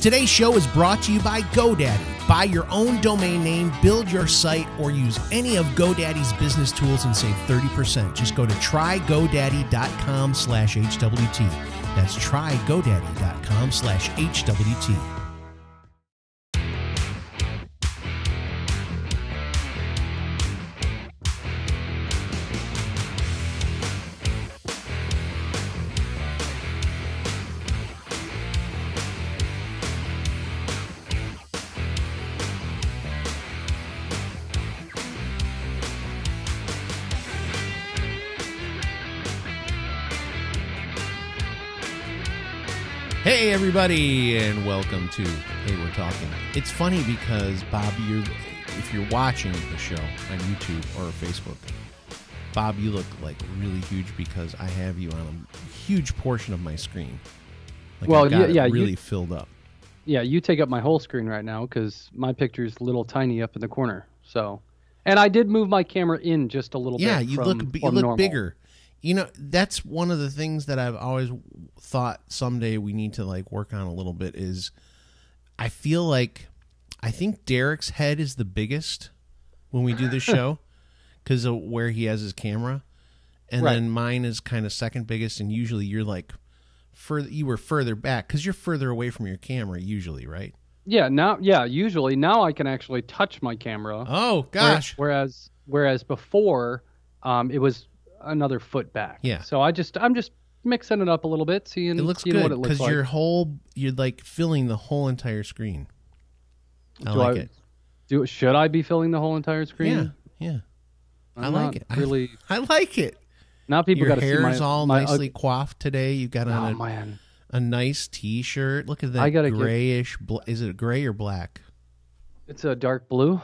Today's show is brought to you by GoDaddy. Buy your own domain name, build your site, or use any of GoDaddy's business tools and save 30%. Just go to trygodaddy.com slash HWT. That's trygodaddy.com slash HWT. Everybody, and welcome to Hey We're Talking. It's funny because Bob, you're if you're watching the show on YouTube or Facebook, Bob, you look like really huge because I have you on a huge portion of my screen. Like Well, yeah, yeah, you- really filled up. Yeah, you take up my whole screen right now because my picture's a little tiny up in the corner. So, and I did move my camera in just a little Yeah, bit. you from, look you look normal. bigger. You know, that's one of the things that I've always thought someday we need to like work on a little bit is I feel like I think Derek's head is the biggest when we do this show cuz of where he has his camera. And Right. then mine is kind of second biggest and usually you're like further you were further back cuz you're further away from your camera usually, right? Yeah, now, yeah, usually now I can actually touch my camera. Oh gosh. Whereas, whereas before, um, it was another foot back. Yeah. So I just, I'm just mixing it up a little bit, seeing, It looks good what it looks cuz like. your whole you're like filling the whole entire screen. I Do like I- it. Do should I be filling the whole entire screen? Yeah, yeah. I I'm like it. Really, I like it. now people got to see my hair's all my nicely ug- coiffed today. You've got Oh a, man, a nice T-shirt. Look at that I gotta get- grayish. Bl- is it gray or black? it's a dark blue,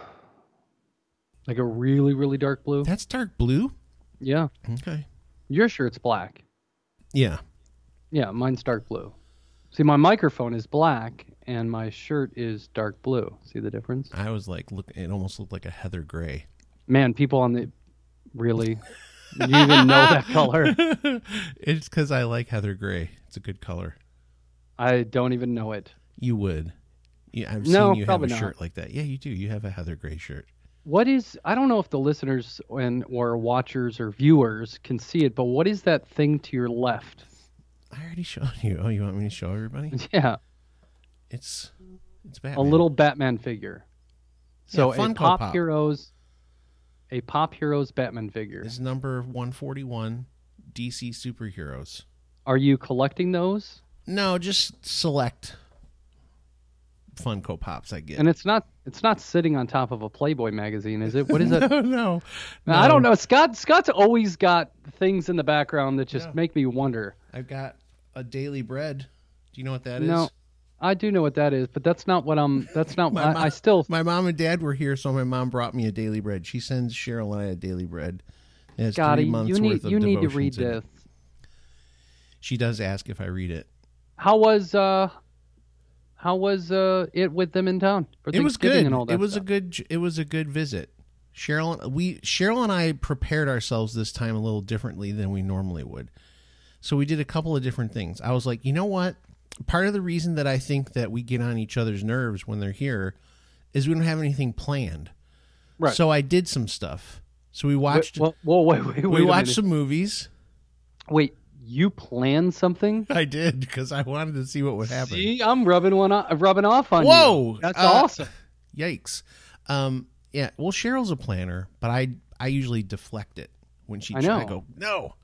like a really, really dark blue. That's dark blue. Yeah, Okay. your shirt's black. Yeah. Yeah, mine's dark blue. See, my microphone is black and my shirt is dark blue. See the difference? I was like, look. It almost looked like a heather gray. Man, people on the really, you even know that color? it's because I like heather gray. It's a good color. I don't even know it. You would. Yeah, I've No, seen you have a not. shirt like that. Yeah, you do. You have a heather gray shirt. What is? I don't know if the listeners and or watchers or viewers can see it, but what is that thing to your left? I already showed you. Oh, you want me to show everybody? Yeah, It's it's batman. a little Batman figure. So Yeah, a Pop, Pop. Heroes, a Pop Heroes Batman figure. is number one forty one. DC superheroes. Are you collecting those? No, just select Funko Pops I get. And it's not it's not sitting on top of a Playboy magazine, is it? What is it? no, no, Now, I don't know. Scott Scott's always got things in the background that just Yeah. make me wonder. I've got a Daily Bread. Do you know what that is? No, I do know what that is, but that's not what I'm. That's not. My I, mom- I still. My mom and dad were here, so my mom brought me a Daily Bread. She sends Cheryl and I a Daily Bread. It has Scotty, three months you need worth of you need to read this. She does ask if I read it. How was uh, how was uh it with them in town for It was good. and all that? It was stuff? a good. It was a good visit. Cheryl, we Cheryl and I prepared ourselves this time a little differently than we normally would. So we did a couple of different things. I was like, you know what? Part of the reason that I think that we get on each other's nerves when they're here is we don't have anything planned. Right. So I did some stuff. So we Wait, watched. well, well, wait, wait, wait. we watched some movies. Wait, you planned something? I did because I wanted to see what would happen. See, I'm rubbing one off, rubbing off on Whoa, you. Whoa, that's uh, awesome. Yikes. Um, yeah. Well, Cheryl's a planner, but I I usually deflect it when she I try- know. go no.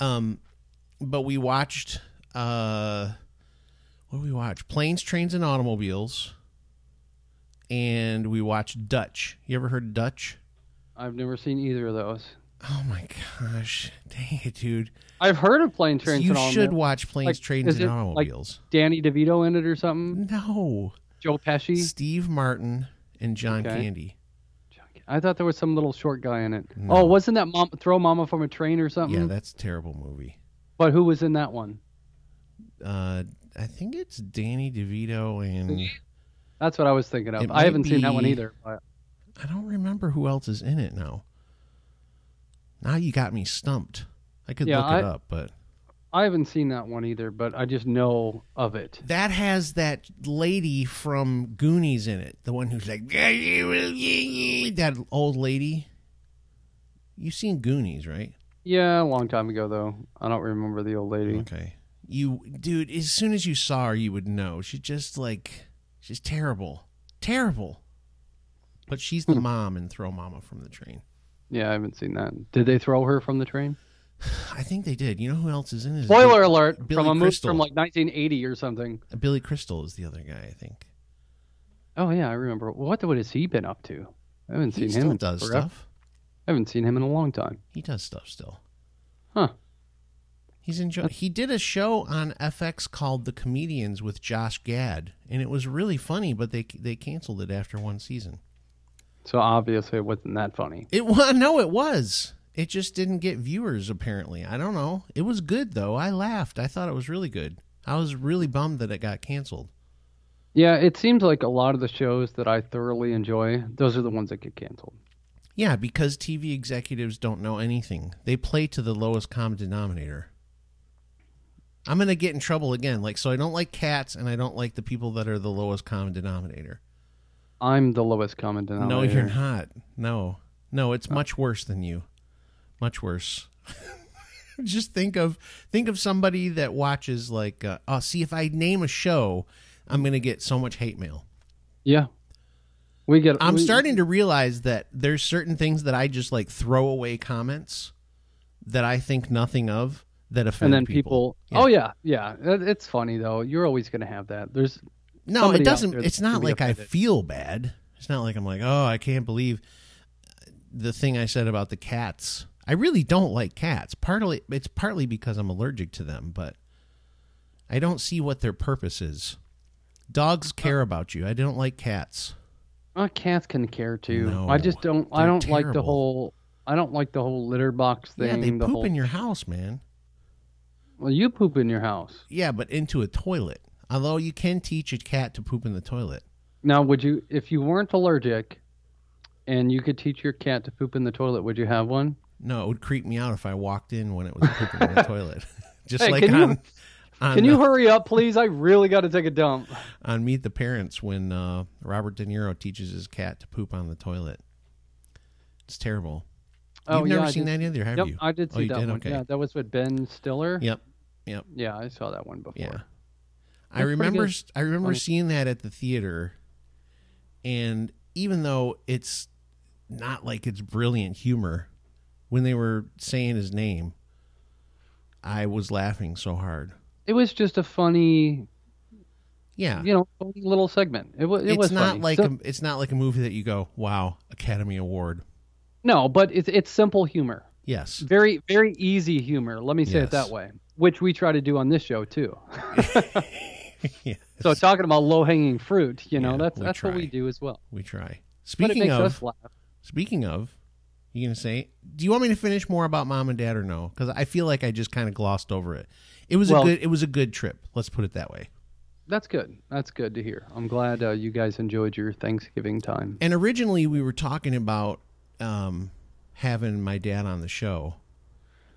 Um, but we watched uh, what did we watch? Planes, trains, and automobiles, and we watched Dutch. You ever heard Dutch? I've never seen either of those. Oh my gosh, dang it, dude! I've heard of plane trains you and all should watch Planes, Like, Trains, and it, like, Automobiles. Danny DeVito in it or something. no, Joe Pesci. Steve Martin and John Okay. Candy. I thought there was some little short guy in it. No. Oh, wasn't that mom, Throw Mama from a Train or something? Yeah, that's a terrible movie. but who was in that one? uh I think it's Danny DeVito and That's what I was thinking of. I haven't seen that one either. But I don't remember who else is in it now. Now you got me stumped. I could Yeah, look I- it up, but I haven't seen that one either, but I just know of it. That has that lady from Goonies in it. The one who's like that old lady. You've seen Goonies, right? Yeah, a long time ago though. I don't remember the old lady. Okay. You dude, as soon as you saw her you would know. She's just like she's terrible. Terrible. But she's the hmm. mom in Throw Mama from the Train. Yeah, I haven't seen that. Did they throw her from the train? I think they did. You know who else is in it? Spoiler Billy, alert! Billy from a movie from like 1980 or something. Billy Crystal is the other guy, I think. Oh yeah, I remember. What what has he been up to? I haven't He seen him in does forever. stuff. I haven't seen him in a long time. He does stuff still. Huh. He's enjoy- he did a show on FX called The Comedians with Josh Gad, and it was really funny, but they they canceled it after one season. So obviously it wasn't that funny. It was no, it was. It just didn't get viewers apparently. I don't know. It was good though. I laughed. I thought it was really good. I was really bummed that it got canceled. Yeah, it seems like a lot of the shows that I thoroughly enjoy, those are the ones that get canceled. Yeah, because TV executives don't know anything. They play to the lowest common denominator. I'm going to get in trouble again. Like so I don't like cats and I don't like the people that are the lowest common denominator. I'm the lowest common denominator. No, you're not. No. No, it's much worse than you. Much worse. Just think of think of somebody that watches like uh, oh see if I name a show, I'm going to get so much hate mail. Yeah. We get I'm we- starting to realize that there's certain things that I just like throw away comments that I think nothing of that offend and then people, Yeah. Oh yeah, yeah. It's funny though. You're always going to have that. There's No, it doesn't. It's not like I feel bad. It's not like I'm like, oh, I can't believe the thing I said about the cats. I really don't like cats. Partly, it's partly because I'm allergic to them, but I don't see what their purpose is. Dogs care about you. I don't like cats. uh, cats can care too. No, I just don't. I don't like the whole. I don't like the whole litter box thing. yeah, they the poop whole, in your house, man. Well, you poop in your house. Yeah, but into a toilet. Although you can teach a cat to poop in the toilet. Now, would you, if you weren't allergic, and you could teach your cat to poop in the toilet, would you have one? No, it would creep me out if I walked in when it was pooping in the toilet. Just Hey, like can you- on, on Can you uh, hurry up, please? I really got to take a dump. on Meet the Parents when uh, Robert De Niro teaches his cat to poop on the toilet. It's terrible. Oh You've yeah, never I seen did- that either, have Yep, you? I did Oh, see you that did? one. Okay. Yeah, that was with Ben Stiller. Yep. Yep. Yeah, I saw that one before. Yeah. I remember. I remember Funny. seeing that at the theater, and even though it's not like it's brilliant humor, when they were saying his name, I was laughing so hard. It was just a funny, Yeah, you know, funny little segment. It was. It it's was not funny. like So- a, it's not like a movie that you go, "Wow, Academy Award." no, but it's it's simple humor. Yes, Very very easy humor. Let me say Yes. it that way, which we try to do on this show too. yeah, So talking about low hanging fruit, you know, Yeah, that's that's what we do as well. we try. Speaking of. Speaking of, you gonna say? Do you want me to finish more about mom and dad or no? Because I feel like I just kind of glossed over it. It was Well- a good. It was a good trip. Let's put it that way. That's good. That's good to hear. I'm glad uh, you guys enjoyed your Thanksgiving time. And originally we were talking about um, having my dad on the show,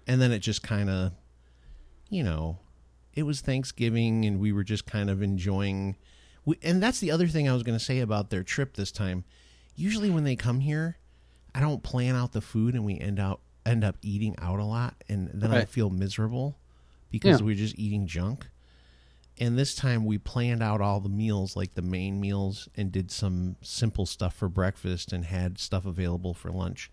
and then it just kind of, you know, it was Thanksgiving, and we were just kind of enjoying. We, and that's the other thing I was going to say about their trip this time. Usually when they come here, I don't plan out the food, and we end out end up eating out a lot, and then I feel miserable because Yeah. we're just eating junk. And this time we planned out all the meals, like the main meals, and did some simple stuff for breakfast and had stuff available for lunch.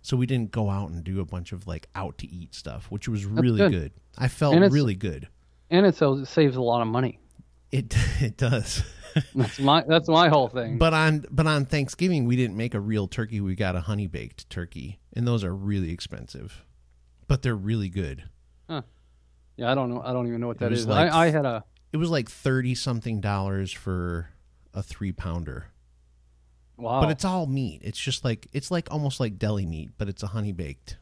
So we didn't go out and do a bunch of like out to eat stuff, which was really good. good. I felt really good. And it uh, saves a lot of money. It it does. That's my that's my whole thing. but on but on Thanksgiving we didn't make a real turkey. We got a honey baked turkey, and those are really expensive, but they're really good. yeah, I don't know. I don't even know what that like- I, I had a It was like thirty something dollars for a three pounder. wow. But it's all meat. It's just like it's like almost like deli meat, but it's a honey baked.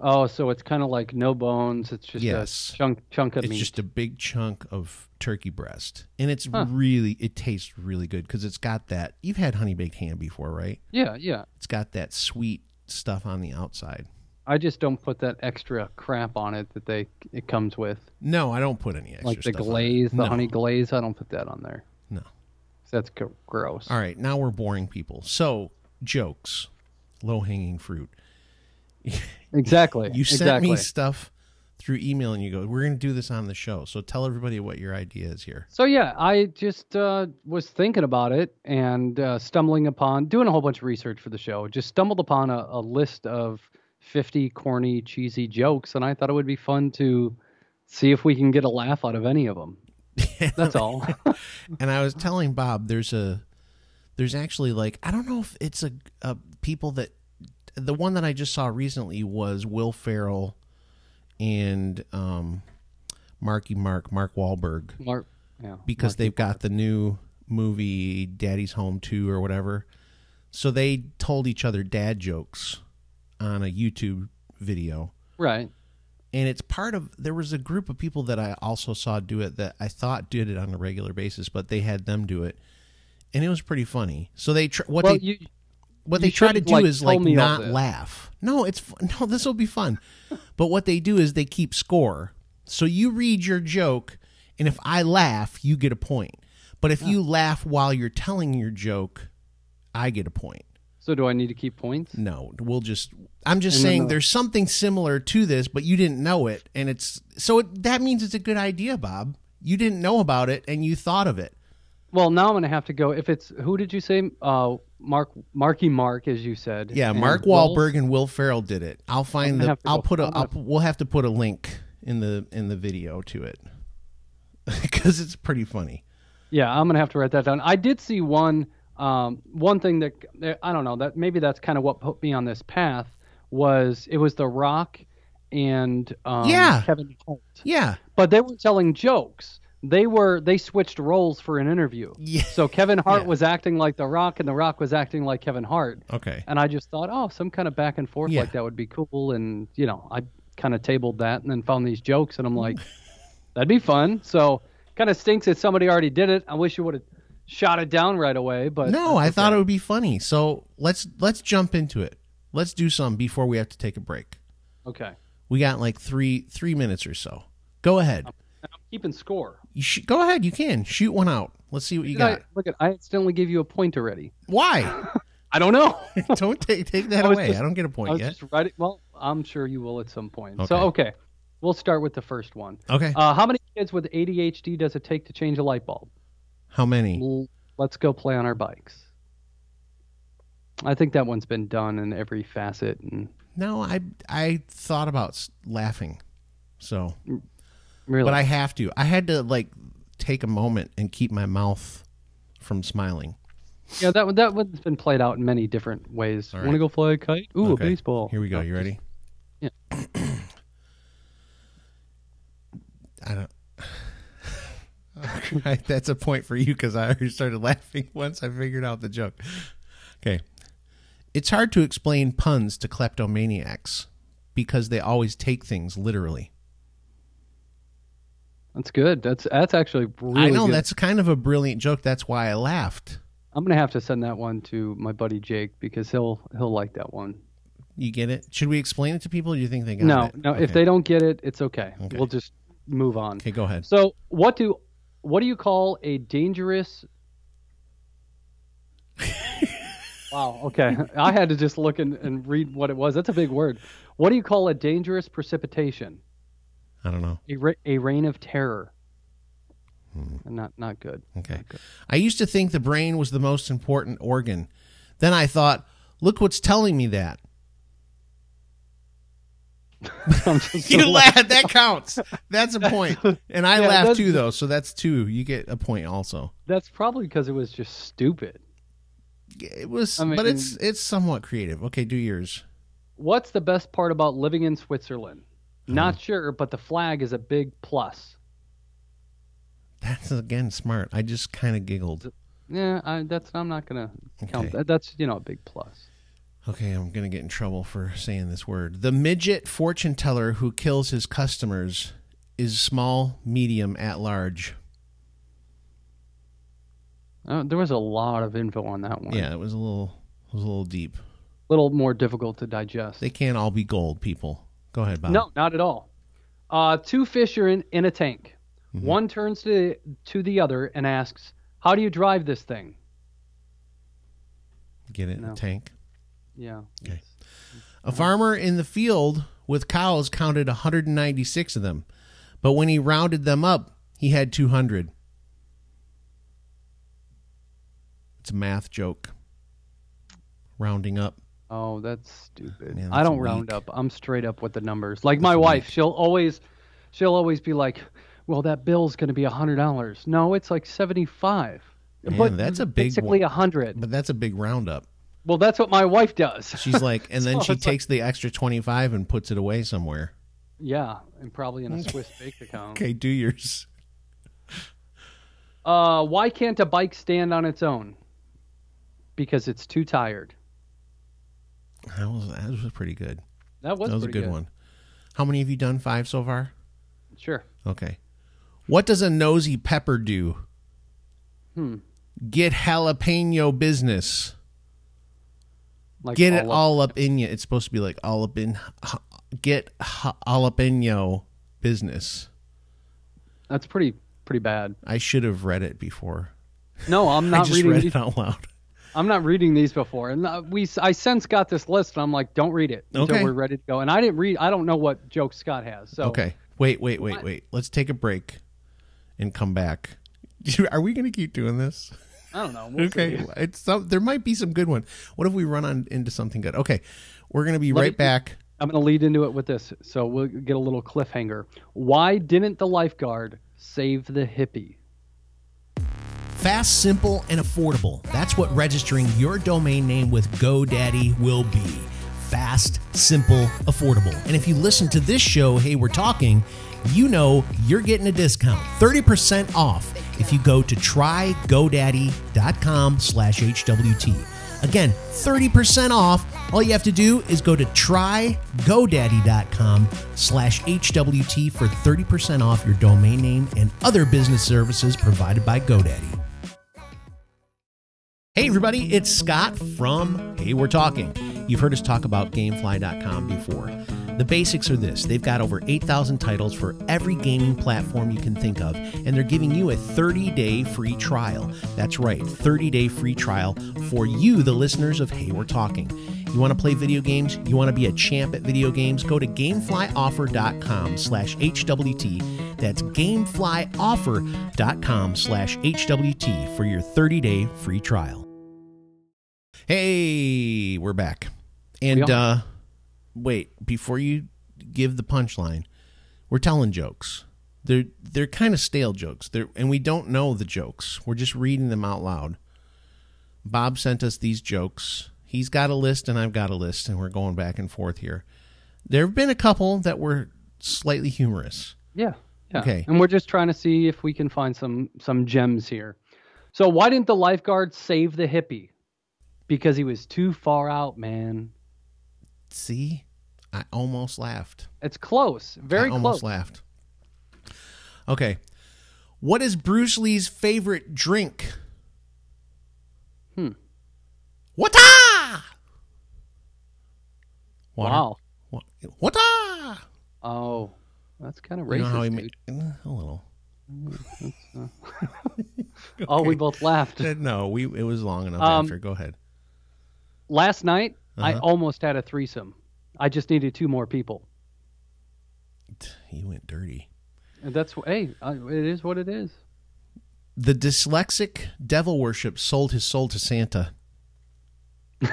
Oh, so it's kind of like no bones. It's just Yes. a chunk chunk of It's meat. It's just a big chunk of turkey breast, and it's Huh. really it tastes really good because it's got that. You've had honey baked ham before, right? yeah, yeah. It's got that sweet stuff on the outside. I just don't put that extra crap on it that they it comes with, No, I don't put any extra like the glaze, the No. honey glaze. I don't put that on there. No, That's gross. All right, now we're boring people. So jokes, low hanging fruit. Exactly. You sent exactly. me stuff through email, and you go, "We're going to do this on the show." So tell everybody what your idea is here. So yeah, I just uh, was thinking about it and uh, stumbling upon doing a whole bunch of research for the show. Just stumbled upon a, a list of 50 corny, cheesy jokes, and I thought it would be fun to see if we can get a laugh out of any of them. That's all. and I was telling Bob, there's a, there's actually like I don't know if it's a, a people that, the one that I just saw recently was Will Ferrell, and um, Marky Mark, Mark Wahlberg. Mark, yeah, because Marky they've got the new movie Daddy's Home 2 or whatever. So they told each other dad jokes on a YouTube video. right. And it's part of there was a group of people that I also saw do it that I thought did it on a regular basis, but they had them do it. And it was pretty funny. So they tr- what Well, they you what you they try to do like, is like not laugh. No, it's no. This will be fun. but what they do is they keep score. So you read your joke, and if I laugh, you get a point. But if you laugh while you're telling your joke, I get a point. so do I need to keep points? No, we'll just. I'm just And saying the- there's something similar to this, but you didn't know it, and it's so it, that means it's a good idea, Bob. You didn't know about it, and you thought of it. Well, now I'm gonna have to go. If it's who did you say? Uh, Mark Marky Mark, as you said. Yeah, Mark Will? Wahlberg and Will Ferrell did it. I'll find the. I'll put a. I'll, we'll have to put a link in the in the video to it because it's pretty funny. Yeah, I'm gonna have to write that down. I did see one um, one thing that that- I don't know that maybe that's kind of what put me on this path was it was The Rock and um, Yeah. Kevin Hart, Yeah, but they were telling jokes. They were they switched roles for an interview. yeah. So Kevin Hart Yeah. was acting like The Rock, and The Rock was acting like Kevin Hart. Okay. And I just thought, oh, some kind of back and forth Yeah. like that would be cool. And you know, I kind of tabled that and then found these jokes, and I'm like, that'd be fun. So kind of stinks that somebody already did it. I wish you would have shot it down right away. But No, I thought it would be funny. So let's let's jump into it. Let's do some before we have to take a break. okay. We got like three three minutes or so. Go ahead. And I'm keeping score. You sh- go ahead. You can shoot one out. Let's see what you got. look at, I accidentally gave you a point already. Why? I don't know. Don't take take that I away. just- I don't get a point was yet. just writing. Well, I'm sure you will at some point. So Okay. okay, we'll start with the first one. Okay. Uh, how many kids with ADHD does it take to change a light bulb? How many? Let's go play on our bikes. I think that one's been done in every facet, and No, I I thought about laughing. So, really, but I have to. I had to like take a moment and keep my mouth from smiling. yeah, that one that one's been played out in many different ways. All Want to go fly a kite? Ooh, Okay. a baseball. Here we go. Oh, You ready? Yeah. I don't. Okay, That's a point for you because I already started laughing once I figured out the joke. Okay. It's hard to explain puns to kleptomaniacs because they always take things literally. That's good. That's that's actually really I know good. that's kind of a brilliant joke. That's why I laughed. I'm gonna have to send that one to my buddy Jake because he'll he'll like that one. You get it? Should we explain it to people? Do you think they got No, it? no. If Okay. they don't get it, it's okay. Okay. We'll just move on. okay, go ahead. So, what do what do you call a dangerous? wow. Okay, I had to just look and, and read what it was. That's a big word. What do you call a dangerous precipitation? I don't know. A, ra- a reign of terror. Hmm. Not not good. Okay. I used to think the brain was the most important organ. Then I thought, look what's telling me that. You laughed. That counts. That's a point. And I Yeah, laughed too, though. So that's two. You get a point also. That's probably because it was just stupid. It was, I mean- but it's it's somewhat creative. Okay, do yours. What's the best part about living in Switzerland? Not sure, but the flag is a big plus. That's again smart. I just kind of giggled. Yeah, I, that's I'm not gonna count Okay. that. That's you know a big plus. Okay, I'm gonna get in trouble for saying this word. The midget fortune teller who kills his customers is small, medium, at large. Uh, there was a lot of info on that one. Yeah, it was a little, it was a little deep. A little more difficult to digest. They can't all be gold, people. Go ahead, Bob. No, not at all. Uh, two fish are in, in a tank. Mm-hmm. One turns to to the other and asks, "How do you drive this thing?" Get it? No. A tank. Yeah. Okay. A farmer in the field with cows counted 196 of them, but when he rounded them up, he had 200. It's a math joke. Rounding up. Oh, that's stupid. Man, I don't round up. I'm straight up with the numbers. Like my wife, she'll always, she'll always be like, "Well, that bill's going to be a hundred dollars." No, it's like seventy-five. Man, but that's a big basically a hundred. But that's a big roundup. Well, that's what my wife does. She's like, and then So she it's like- takes the extra 25 and puts it away somewhere. yeah, and probably in a Swiss bank account. Okay, do yours. Uh, why can't a bike stand on its own? Because it's too tired. That was, that was pretty good. That was, that was a pretty good, one. How many have you done? Five so far? Sure. Okay. What does a nosy pepper do? Hmm. Get jalapeno business. Like Get it all up in you. It's supposed to be like all up in. Get jalapeno business. That's pretty pretty bad. I should have read it before. No, I'm I not reading. read it out loud. I'm not reading these before, and uh, we I since got this list, and I'm like, don't read it until Okay. we're ready to go. And I didn't read. I don't know what joke Scott has. So Okay. Wait, wait, wait, wait. Let's take a break and come back. Are we going to keep doing this? I don't know. We'll okay. see. It's some, there might be some good one. What if we run on into something good? Okay. We're going to be Let right back. I'm going to lead into it with this, so we'll get a little cliffhanger. Why didn't the lifeguard save the hippie? Fast, simple, and affordable. That's what registering your domain name with GoDaddy will be. Fast, simple, affordable. And if you listen to this show, Hey, We're Talking, you know you're getting a discount. 30% off if you go to trygodaddy.com slash HWT. Again, 30% off. All you have to do is go to trygodaddy.com slash HWT for 30% off your domain name and other business services provided by GoDaddy. Hey, everybody, it's Scott from Hey, We're Talking. You've heard us talk about Gamefly.com before. The basics are this they've got over 8,000 titles for every gaming platform you can think of, and they're giving you a 30 day free trial. That's right, 30 day free trial for you, the listeners of Hey, We're Talking. You want to play video games? You want to be a champ at video games? Go to gameflyoffer.com slash HWT. That's gameflyoffer.com slash HWT for your 30 day free trial. Hey, we're back. And We uh wait, before you give the punchline, we're telling jokes. They're they're kind of stale jokes. They're and we don't know the jokes. We're just reading them out loud. Bob sent us these jokes. He's got a list and I've got a list and we're going back and forth here. There have been a couple that were slightly humorous. Yeah. Yeah. Okay. And we're just trying to see if we can find some some gems here. So why didn't the lifeguard save the hippie? Because he was too far out, man. See? I almost laughed. It's close. Very I almost close. laughed. Okay. What is Bruce Lee's favorite drink? Hmm. Water. Wow. Wata! Oh, that's kind of You know racist. how he dude. ma- a little. Oh, we both laughed. No, we it was long enough Um, after. Go ahead. Last night, I Uh-huh. almost had a threesome. I just needed two more people. He went dirty. And that's hey, it is what it is. The dyslexic devil worship sold his soul to Santa.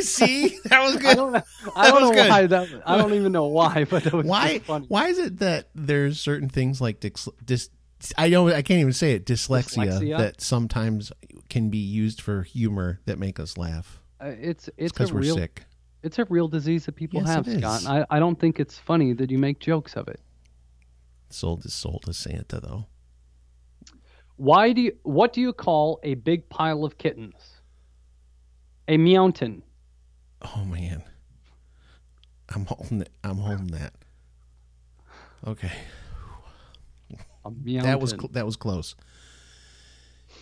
See? That was I good. don't know. I don't know good. why that. I don't even know why, but why funny. why is it that there's certain things like dys, dys I don't I can't even say it dyslexia, Dyslexia? that sometimes can be used for humor that make us laugh Uh, it's it's because we're real sick. It's a real disease that people Yes, have, Scott. I I don't think it's funny that you make jokes of it. Sold his soul to Santa though. Why do you? What do you call a big pile of kittens? A mountain. Oh man, I'm holding it. I'm holding that. Okay, that was cl- that was close.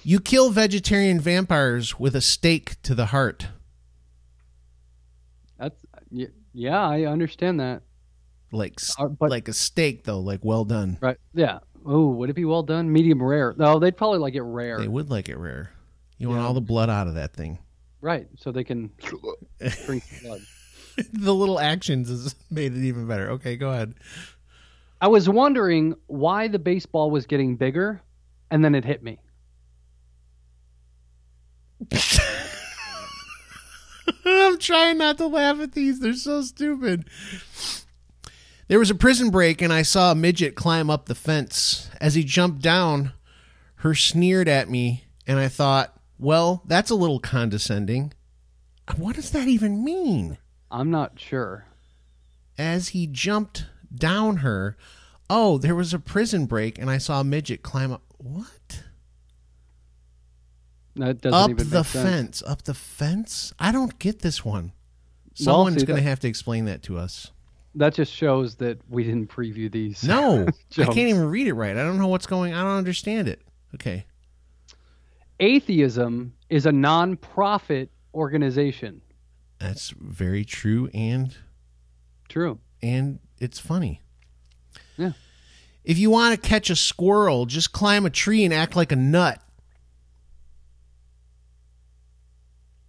You kill vegetarian vampires with a stake to the heart. Yeah, I understand that. Like Uh, but- like a steak though, like well done. Right. Yeah. Oh, would it be well done? Medium rare. No, they'd probably like it rare. They would like it rare. You want all the blood out of that thing. Right. So they can drink blood. the little actions has made it even better. Okay, go ahead. I was wondering why the baseball was getting bigger, and then it hit me. I'm trying not to laugh at these. They're so stupid. There was a prison break, and I saw a midget climb up the fence. As he jumped down, her sneered at me, and I thought, well, that's a little condescending. What does that even mean? I'm not sure. As he jumped down her, oh, there was a prison break, and I saw a midget climb up. What? That doesn't up even the fence. Up the fence? I don't get this one. Well, Someone's see, going to have to explain that to us. That just shows that we didn't preview these. No, I can't even read it right. I don't know what's going. I don't understand it. Okay, Atheism is a non-profit organization. that's very true, and True. and it's funny. Yeah. If you want to catch a squirrel, just climb a tree and act like a nut.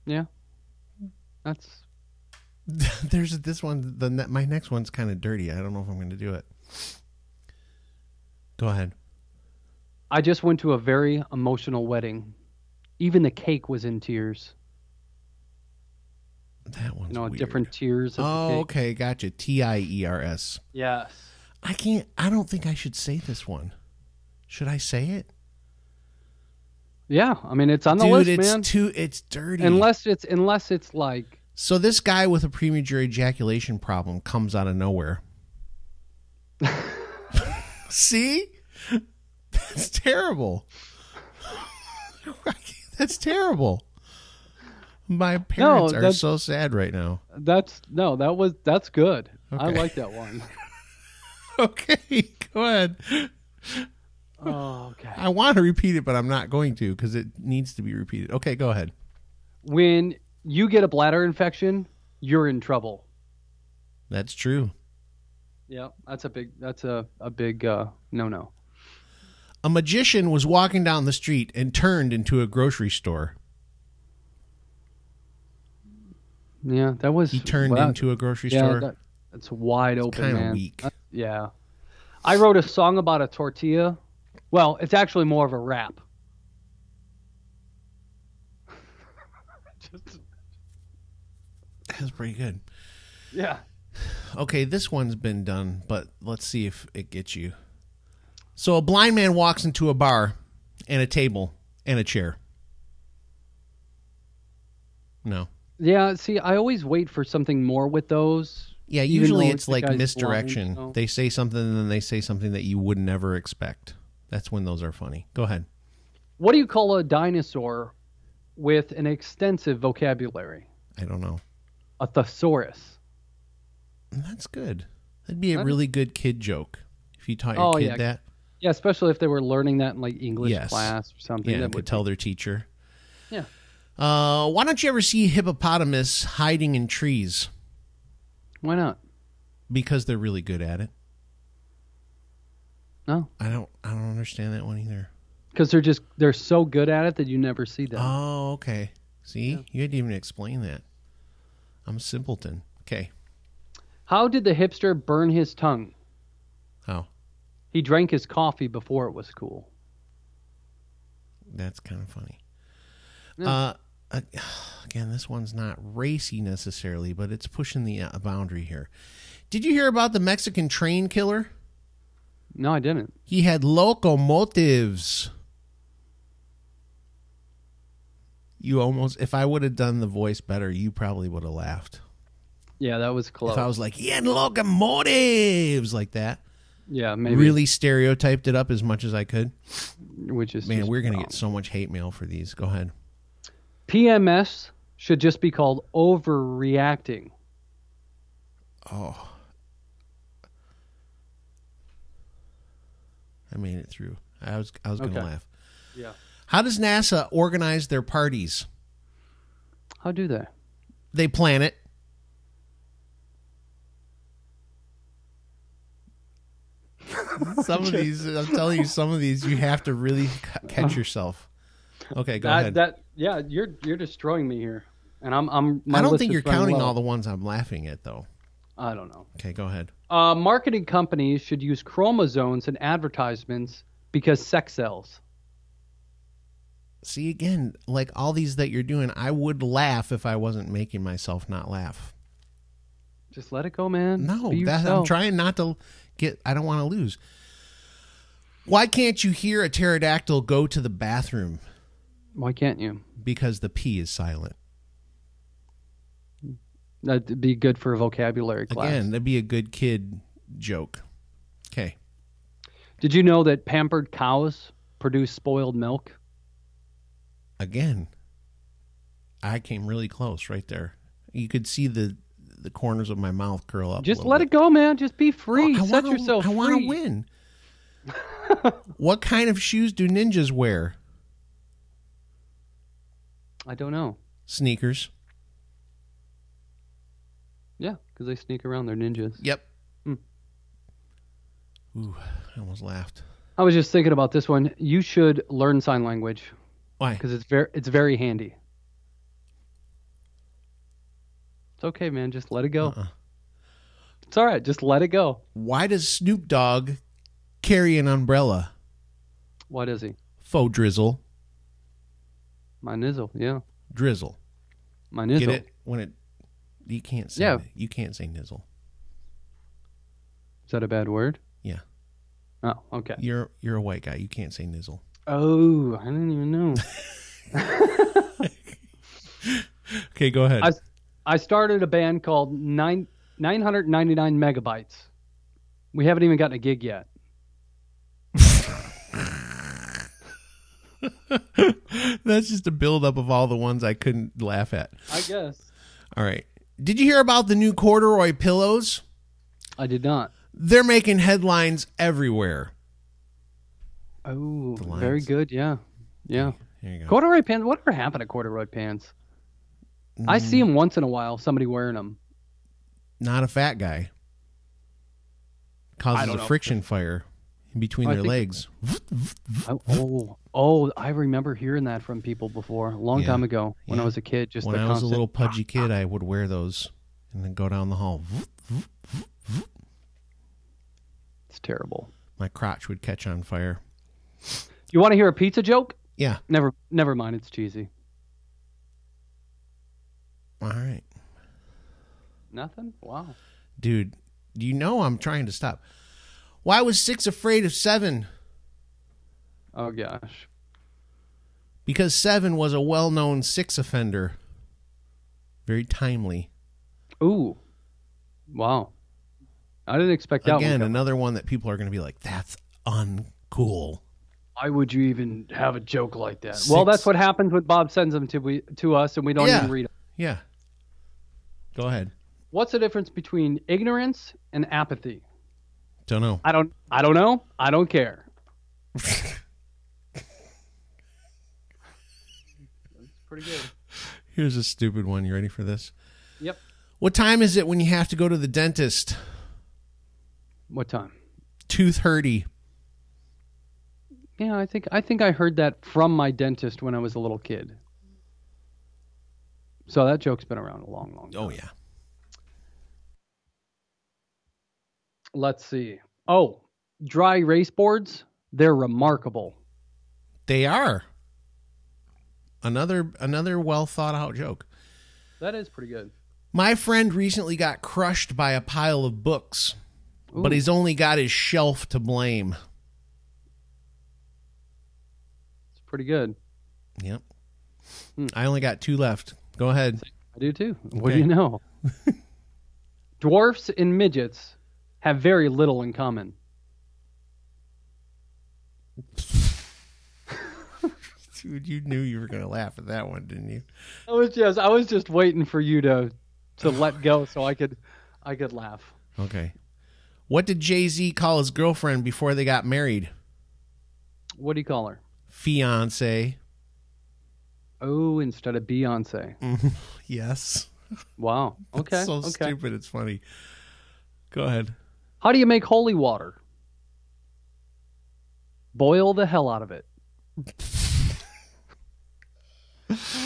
Yeah. That's There's this one. The ne- my next one's kind of dirty. I don't know if I'm going to do it. Go ahead. I just went to a very emotional wedding. Even the cake was in tears. That one's You know, weird. different tiers Oh, okay, gotcha. T I E R S. Yes. I can't. I don't think I should say this one. Should I say it? Yeah, I mean it's on the Dude, list, it's man. too. It's dirty. Unless it's unless it's like So this guy with a premature ejaculation problem comes out of nowhere. See? That's terrible. That's terrible. My parents are so sad right now. that's no, that was that's good. I like that one. Okay, go ahead. Oh, okay. I want to repeat it, but I'm not going to because it needs to be repeated. Okay, go ahead. When you get a bladder infection, you're in trouble. That's true. Yeah, that's a big that's a a big uh, no no. A magician was walking down the street and turned into a grocery store. Yeah, that was He turned wow, into a grocery yeah, store. that, that's wide open, kinda man. weak. That- yeah, I wrote a song about a tortilla. Well, it's actually more of a rap. Just- That's pretty good. yeah. Okay, this one's been done, but let's see if it gets you. So a blind man walks into a bar and a table and a chair. No. Yeah, see, I always wait for something more with those. Yeah, usually it's like misdirection. blind, so- They say something and then they say something that you would never expect. That's when those are funny. Go ahead. What do you call a dinosaur with an extensive vocabulary? I don't know. A thesaurus. That's good. That'd be a really good kid joke if you taught your Oh, kid yeah. that. Yeah, especially if they were learning that in like English Yes. class or something. Yeah, that could would tell their teacher. Yeah. Uh, why don't you ever see hippopotamus hiding in trees? Why not? Because they're really good at it. No, I don't. I don't understand that one either. because they're just they're so good at it that you never see them. Oh, okay. See, you had to even explain that. I'm a simpleton. Okay. How did the hipster burn his tongue? Oh, He drank his coffee before it was cool. that's kind of funny. Yeah. Uh, uh, again, this one's not racy necessarily, but it's pushing the uh, boundary here. Did you hear about the Mexican train killer? No, I didn't. He had locomotives. You almost, if I would have done the voice better, you probably would have laughed. Yeah, that was close. If I was like, he had locomotives like that, yeah, maybe. really stereotyped it up as much as I could. Which is Man, we're going to wrong. get so much hate mail for these. Go ahead. PMS should just be called overreacting. Oh. I made it through. I was I was going to okay. laugh. Yeah. How does NASA organize their parties? How do they? They plan it. some of these, I'm telling you, some of these you have to really catch uh-huh. yourself. Okay, go that, ahead. That yeah, you're you're destroying me here, and I'm I'm. I don't think you're counting low. all the ones I'm laughing at though. I don't know. Okay, go ahead. Uh, marketing companies should use chromosomes in advertisements because sex sells. See again, like all these that you're doing, I would laugh if I wasn't making myself not laugh. Just let it go, man. No, that, I'm trying not to get. I don't want to lose. Why can't you hear a pterodactyl go to the bathroom? Why can't you? Because the P is silent. That'd be good for a vocabulary class. Again, that'd be a good kid joke. Okay. Did you know that pampered cows produce spoiled milk? Again, I came really close right there. You could see the the corners of my mouth curl up. Just let bit. it go, man. Just be oh, free. Oh, Set wanna- yourself I free. want to win. what kind of shoes do ninjas wear? I don't know. Sneakers. Yeah, because they sneak around. They're ninjas. Yep. Hmm. Ooh, I almost laughed. I was just thinking about this one. You should learn sign language Why? because it's very it's very handy. It's okay, man. Just let it go. Uh-uh. It's all right. Just let it go. Why does Snoop Dogg carry an umbrella? What is he? Faux drizzle. My nizzle. Yeah, Drizzle. my nizzle. Get it? When it you can't say Yeah. you can't say nizzle. Is that a bad word? Yeah. Oh, okay. You're you're a white guy. You can't say nizzle. Oh, I didn't even know. Okay, go ahead. I, I started a band called nine, 999 Megabytes. We haven't even gotten a gig yet. That's just a buildup of all the ones I couldn't laugh at. I guess. All right. Did you hear about the new corduroy pillows? I did not. They're making headlines everywhere. Oh, very good. Yeah. Yeah. Here you go. Corduroy pants. Whatever happened to corduroy pants? I see mm. them once in a while, somebody wearing them. Not a fat guy. Causes a know. friction fire in between I their legs. Oh, oh, oh, I remember hearing that from people before, a long Yeah. time ago when I was a kid. Just when I was a little pudgy kid, I would wear those and then go down the hall. It's terrible. My crotch would catch on fire. You want to hear a pizza joke? Yeah. Never, never mind. It's cheesy. All right. Nothing. Wow. Dude, you know I'm trying to stop. Why was six afraid of seven? Oh gosh. Because seven was a well known six offender. Very timely. Ooh. Wow. I didn't expect that Again, one. another one that people are going to be like, that's uncool. Why would you even have a joke like that? Six- Well, that's what happens when Bob sends them to we to us, and we don't Yeah. even read them. Yeah. Go ahead. What's the difference between ignorance and apathy? Don't know. I don't. I don't know. I don't care. That's pretty good. Here's a stupid one. You ready for this? Yep. What time is it when you have to go to the dentist? What time? Tooth hurty. Yeah, I think I think I heard that from my dentist when I was a little kid. So that joke's been around a long, long oh, time. Oh, yeah. Let's see. Oh, dry erase boards. They're remarkable. They are. Another another well thought out joke. That is pretty good. My friend recently got crushed by a pile of books, but he's only got his shelf to blame. It's pretty good. Yep. Hmm. I only got two left. Go ahead. I do too. What Okay. do you know? Dwarfs and midgets have very little in common. Dude, you knew you were going to laugh at that one, didn't you? I was just I was just waiting for you to to let go so I could I could laugh. Okay. What did Jay Z call his girlfriend before they got married? What do you call her? Fiance. Oh, instead of Beyonce. Yes. Wow. Okay. so okay. stupid. It's funny. Go ahead. How do you make holy water? boil the hell out of it.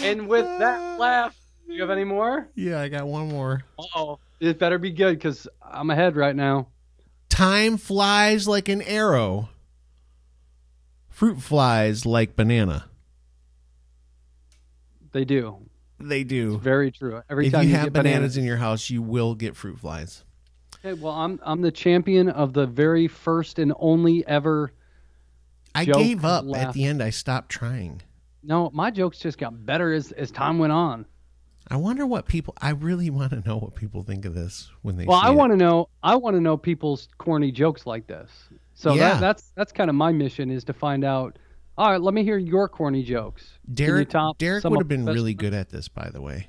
and with that laugh, do you have any more? Yeah, I got one more. oh. It better be good because I'm ahead right now. Time flies like an arrow. Fruit flies like banana. They do. They do. Very true. Every if time you you, have get bananas, bananas in your house, you will get fruit flies. Okay, well, I'm I'm the champion of the very first and only ever. I gave up at the end. I stopped trying. No, my jokes just got better as as time went on. I wonder what people. I really want to know what people think of this when they. Well, I want to know. I want to know people's corny jokes like this. So Yeah. that, that's that's kind of my mission is to find out. All right, let me hear your corny jokes. Derek. top Derek would have been really good at this, by the way.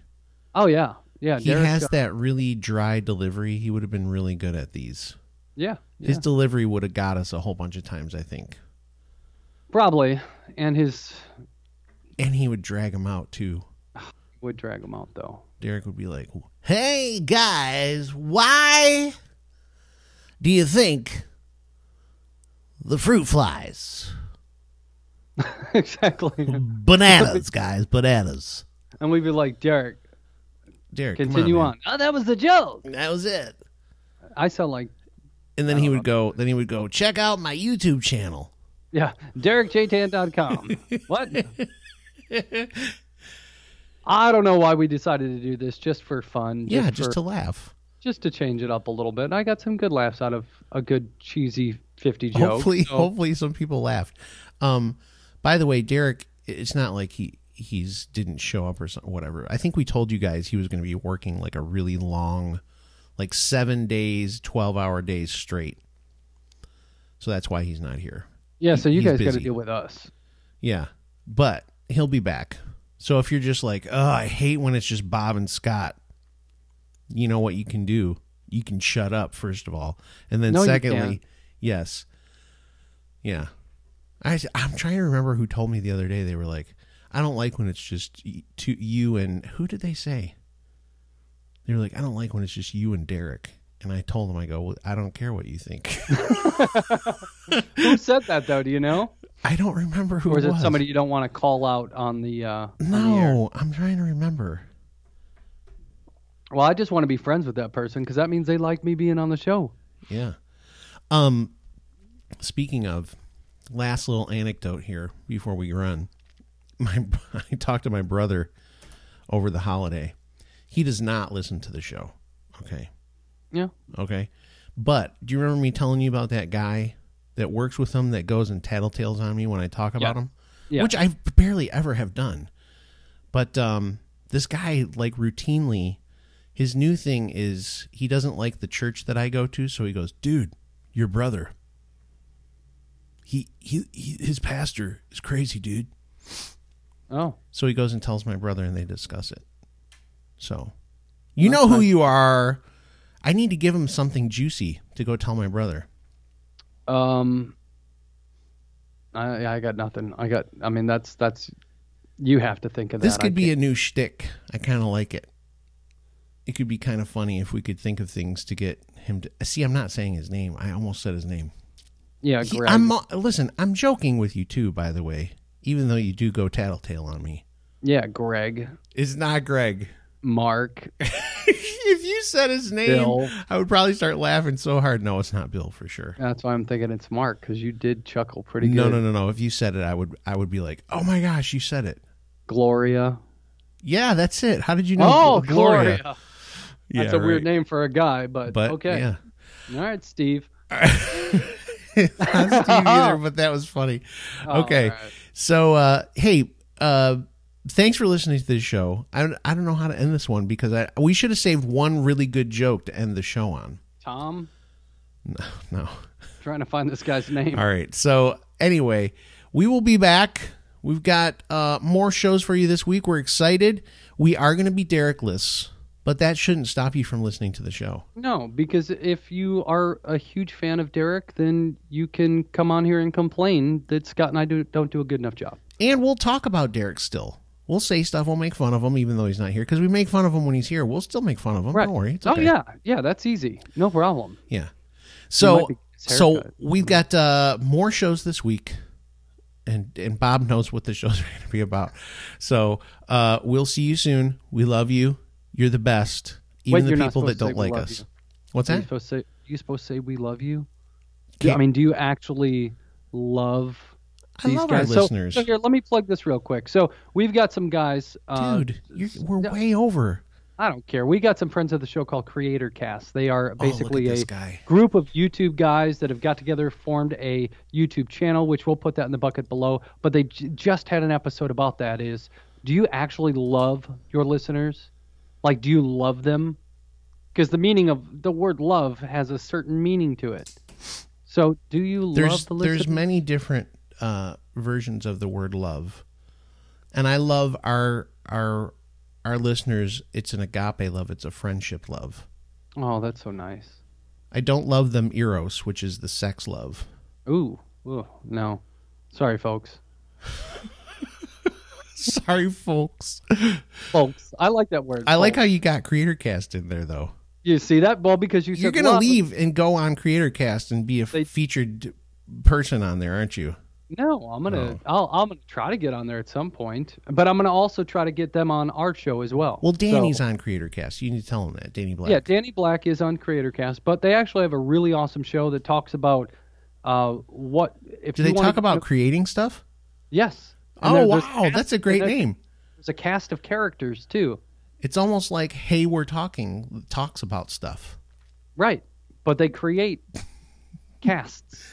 Oh yeah, yeah. He Derek's has got- that really dry delivery. He would have been really good at these. Yeah, yeah, His delivery would have got us a whole bunch of times, I think. probably. And his And he would drag him out too. would drag him out though. Derek would be like, "Hey guys, why do you think the fruit flies? exactly. Bananas, guys, bananas." And we'd be like, Derek, Derek, continue man. on. Oh, that was the joke. That was it. I sound like And then he would go. Then he would go. Check out my YouTube channel. Yeah, DerekJTan.com. what? I don't know why we decided to do this just for fun. yeah, for, just to laugh. just to change it up a little bit. And I got some good laughs out of a good cheesy 50 joke. hopefully, so- hopefully, some people laughed. Um, by the way, Derek, it's not like he he's didn't show up or something. Whatever. I think we told you guys he was going to be working like a really long, like seven days, twelve hour days straight. So that's why he's not here. yeah, so you he's guys got to deal with us. Yeah, but he'll be back. So if you're just like, oh, I hate when it's just Bob and Scott, you know what you can do? You can shut up first of all, and then No, secondly, yes, yeah. I I'm trying to remember who told me the other day. They were like, I don't like when it's just to you and who did they say? They were like, I don't like when it's just you and Derek. And I told them, I go, well, I don't care what you think. Who said that, though? Do you know? I don't remember who Or is it was. somebody you don't want to call out on the, uh, on the? No, I'm trying to remember. Well, I just want to be friends with that person because that means they like me being on the show. Yeah. Um speaking of last little anecdote here before we run. My I talked to my brother over the holiday. He does not listen to the show. Okay. Yeah. Okay. But do you remember me telling you about that guy that works with him that goes and tattletales on me when I talk about Yeah. him? Yeah. Which I barely ever have done. But um this guy like routinely his new thing is he doesn't like the church that I go to, so he goes, "Dude, your brother. He he, he his pastor is crazy, dude." Oh, So he goes and tells my brother and they discuss it. So you know who you are. I need to give him something juicy to go tell my brother. um, I I got nothing. I got. I mean, that's that's. You have to think of This could I be can't- a new shtick. I kind of like it. It could be kind of funny if we could think of things to get him to see. I'm not saying his name. I almost said his name. yeah. He- Greg. I'm listen. I'm joking with you too, by the way. Even though you do go tattletale on me, yeah, Greg, it's not Greg. Mark, if you said his name, Bill. I would probably start laughing so hard. No, it's not Bill for sure. That's why I'm thinking it's Mark because you did chuckle pretty good. No, no, no, no. If you said it, I would. I would be like, "Oh my gosh, you said it." Gloria. Yeah, that's it. How did you know? oh, Gl- Gloria. Yeah, That's a weird name for a guy, but, But okay. yeah, All right, Steve. Steve either. But that was funny. Okay. Right. So, uh, hey, uh, thanks for listening to this show. I, I don't know how to end this one because I, we should have saved one really good joke to end the show on. Tom, No. trying to find this guy's name. All right. So, anyway, we will be back. We've got uh, more shows for you this week. We're excited. We are going to be Derekless, but that shouldn't stop you from listening to the show. No, because if you are a huge fan of Derek, then you can come on here and complain that Scott and I do, don't do a good enough job. And we'll talk about Derek still. We'll say stuff. We'll make fun of him, even though he's not here, because we make fun of him when he's here. We'll still make fun of him. Don't worry. It's Oh yeah, yeah, that's easy. No problem. Yeah. So might be his so we've got uh, more shows this week. and and Bob knows what the show's are going to be about. So uh, we'll see you soon. We love you. You're the best. Even Wait, the people that don't like us. you. What's Are you that? supposed to say? You supposed to say we love you? Do- I mean, do you actually love I these love our guys? So- listeners. So, here, let me plug this real quick. So we've got some guys. Uh, Dude, we're no. way over. I don't care. We got some friends of the show called Creator Cast. They are basically oh, at this a group of YouTube guys that have got together, formed a YouTube channel, which we'll put that in the bucket below. But they j- just had an episode about that. Is do you actually love your listeners? Like, do you love them? Because the meaning of the word love has a certain meaning to it. So, do you There's love the there's many different uh, versions of the word love, and I love our our our listeners. It's an agape love. It's a friendship love. oh, that's so nice. I don't love them eros, which is the sex love. Ooh, ooh, no. Sorry, folks. Sorry, folks. Folks, I like that word. I like how you got Creator Cast in there, though. you see that. Well, because you You're gonna love. leave and go on Creator Cast and be a They- featured person on there, aren't you? No, I'm gonna. Oh. I'll, I'm gonna try to get on there at some point, but I'm gonna also try to get them on our show as well. Well, Danny's So- on Creator Cast. You need to tell him that, Danny Black. Yeah, Danny Black is on Creator Cast, but they actually have a really awesome show that talks about uh, what if Do they talk about creating stuff? Yes. And Oh wow, cast- that's a great name. There's a cast of characters too. It's almost like Hey, we're talking talks about stuff. Right, but they create casts.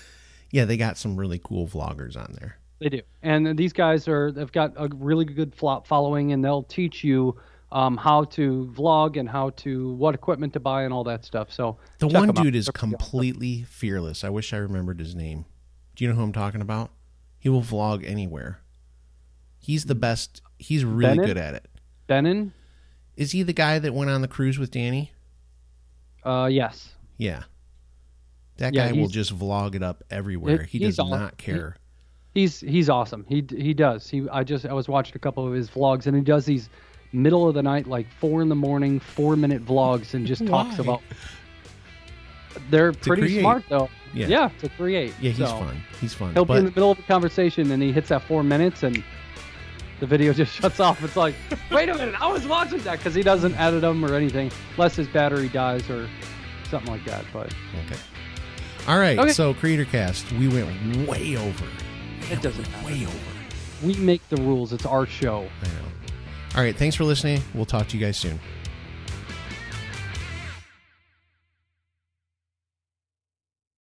Yeah, they got some really cool vloggers on there. They do, and these guys are they've got a really good flop following, and they'll teach you um, how to vlog and how to what equipment to buy and all that stuff. So The one 'em out. dude is They're pretty awesome. completely fearless. I wish I remembered his name. Do you know who I'm talking about? He will vlog anywhere. He's the best. He's really Bennett? good at it. Benin. Is he the guy that went on the cruise with Danny? Uh, yes. Yeah. That Yeah, guy will just vlog it up everywhere. He does not care. He's he's awesome. He he does. He I just I was watching a couple of his vlogs and he does these middle of the night like four in the morning four minute vlogs and just talks about. They're pretty create. smart though. Yeah. Yeah, to create. Yeah, he's So, fun. He's fun. He'll be in the middle of a conversation and he hits that four minutes and the video just shuts off. It's like, wait a minute, I was watching that because he doesn't edit them or anything, unless his battery dies or something like that. But okay. All right. Okay. So Creator Cast, we went way over. it doesn't matter. Way over. We make the rules. It's our show. I know. All right. Thanks for listening. We'll talk to you guys soon.